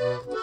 Bye.